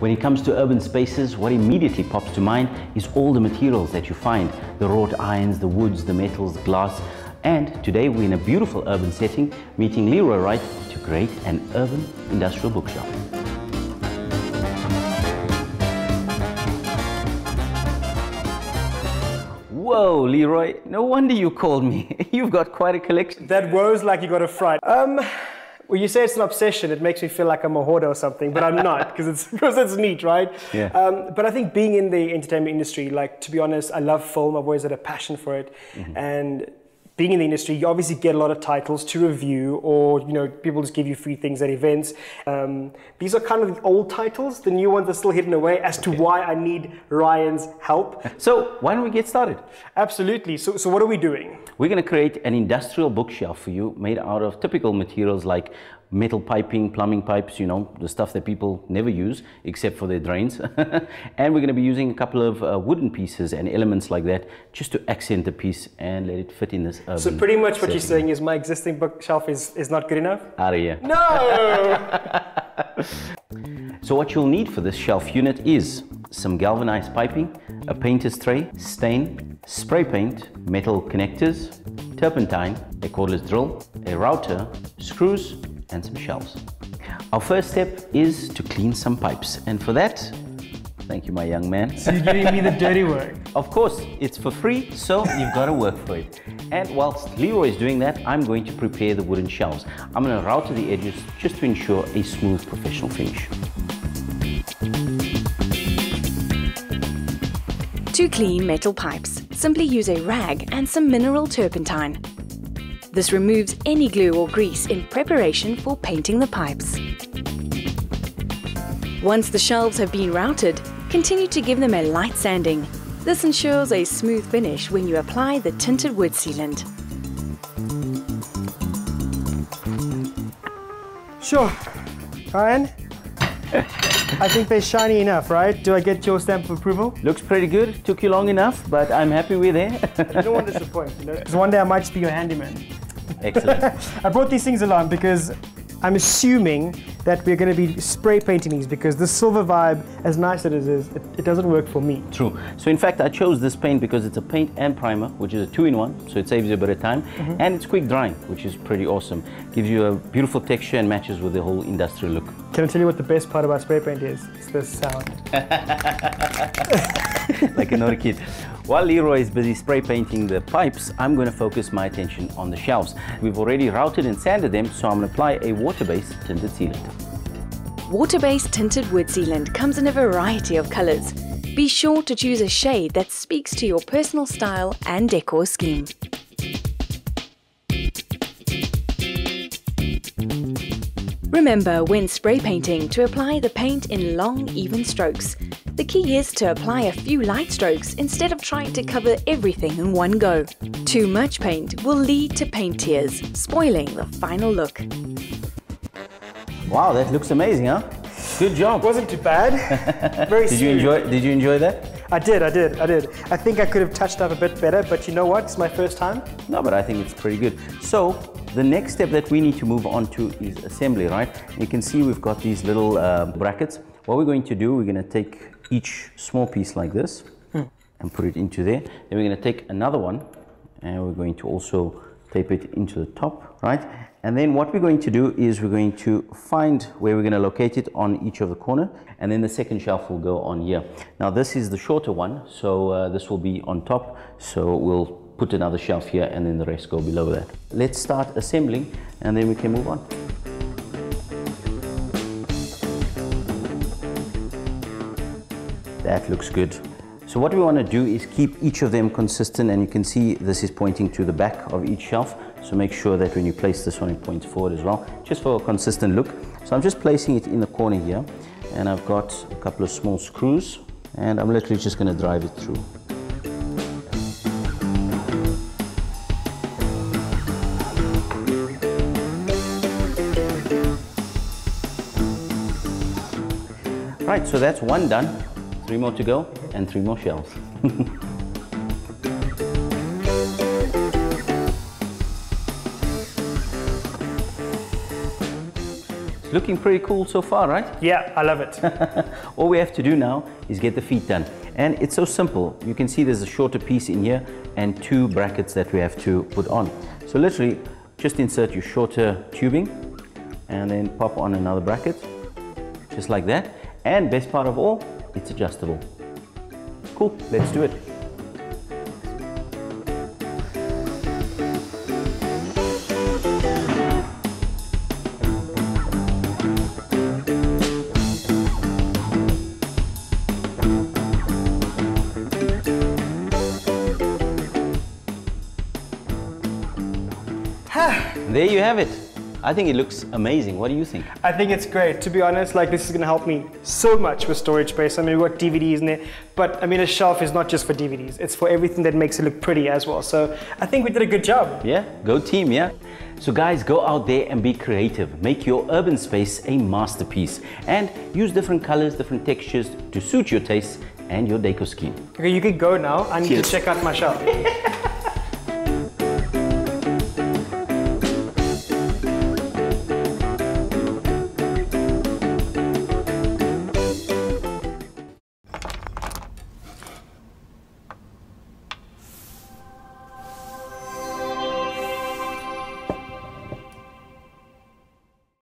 When it comes to urban spaces, what immediately pops to mind is all the materials that you find, the wrought irons, the woods, the metals, glass, and today we're in a beautiful urban setting, meeting Leroy Wright to create an urban industrial bookshop. Whoa, Leroy, no wonder you called me. You've got quite a collection. That was like you got a fright. Um, well, you say it's an obsession. It makes me feel like I'm a hoarder or something, but I'm not because it's because it's neat, right? Yeah. Um, but I think being in the entertainment industry, like to be honest, I love film. I've always had a passion for it, mm-hmm. and being in the industry, you obviously get a lot of titles to review, or you know, people just give you free things at events. Um, these are kind of the old titles. The new ones are still hidden away. As to why I need Ryan's help. So why don't we get started? Absolutely. So, so what are we doing? We're going to create an industrial bookshelf for you, made out of typical materials like metal piping, plumbing pipes, you know, the stuff that people never use except for their drains. and we're going to be using a couple of uh, wooden pieces and elements like that just to accent the piece and let it fit in this So pretty much what setting. you're saying is my existing bookshelf is, is not good enough? Out of here. No! so what you'll need for this shelf unit is some galvanized piping, a painter's tray, stain, spray paint, metal connectors, turpentine, a cordless drill, a router, screws, and some shelves. Our first step is to clean some pipes and for that, thank you my young man. So you're giving me the dirty work? Of course, it's for free, so you've got to work for it. And whilst Leroy is doing that, I'm going to prepare the wooden shelves. I'm going to router the edges just to ensure a smooth professional finish. To clean metal pipes, simply use a rag and some mineral turpentine. This removes any glue or grease in preparation for painting the pipes. Once the shelves have been routed, continue to give them a light sanding. This ensures a smooth finish when you apply the tinted wood sealant. Sure. Ryan? I think they're shiny enough, right? Do I get your stamp of approval? Looks pretty good. Took you long enough, but I'm happy we're there. you don't want to disappoint, you know? Because one day I might just be your handyman. Excellent. I brought these things along because I'm assuming that we're going to be spray painting these because the silver vibe, as nice as it is, it, it, doesn't work for me. True. So in fact, I chose this paint because it's a paint and primer, which is a two-in-one, so it saves you a bit of time, mm -hmm. and it's quick drying, which is pretty awesome. Gives you a beautiful texture and matches with the whole industrial look. Can I tell you what the best part about spray paint is? It's the sound. like another kid. While Leroy is busy spray painting the pipes, I'm going to focus my attention on the shelves. We've already routed and sanded them, so I'm going to apply a water-based tinted sealant. Water-based tinted wood sealant comes in a variety of colors. Be sure to choose a shade that speaks to your personal style and decor scheme. Remember when spray painting to apply the paint in long, even strokes. The key is to apply a few light strokes instead of trying to cover everything in one go. Too much paint will lead to paint tears, spoiling the final look. Wow, that looks amazing, huh? Good job. Wasn't too bad. Very Did you enjoy did you enjoy that? I did, I did, I did. I think I could have touched up a bit better, but you know what? It's my first time. No, but I think it's pretty good. So, the next step that we need to move on to is assembly, right? You can see we've got these little uh, brackets. What we're going to do, we're going to take each small piece like this hmm. and put it into there. Then we're going to take another one and we're going to also tape it into the top, right? And then what we're going to do is we're going to find where we're going to locate it on each of the corner and then the second shelf will go on here. Now this is the shorter one, so uh, this will be on top. So we'll put another shelf here and then the rest go below that. Let's start assembling and then we can move on. That looks good. So what we want to do is keep each of them consistent and you can see this is pointing to the back of each shelf. So make sure that when you place this one, it points forward as well, just for a consistent look. So I'm just placing it in the corner here and I've got a couple of small screws and I'm literally just going to drive it through. Right, so that's one done. Three more to go and three more shells. It's looking pretty cool so far, right? Yeah, I love it. All we have to do now is get the feet done. And it's so simple. You can see there's a shorter piece in here and two brackets that we have to put on. So literally, just insert your shorter tubing and then pop on another bracket, just like that. And best part of all, it's adjustable. Cool, let's do it. There you have it. I think it looks amazing. What do you think? I think it's great. To be honest, like this is gonna help me so much with storage space. I mean, we've got DVDs in there, but I mean, a shelf is not just for DVDs. It's for everything that makes it look pretty as well. So I think we did a good job. Yeah, go team, yeah? So guys, go out there and be creative. Make your urban space a masterpiece and use different colors, different textures to suit your taste and your deco scheme. Okay, you can go now. I need Cheers. to check out my shelf.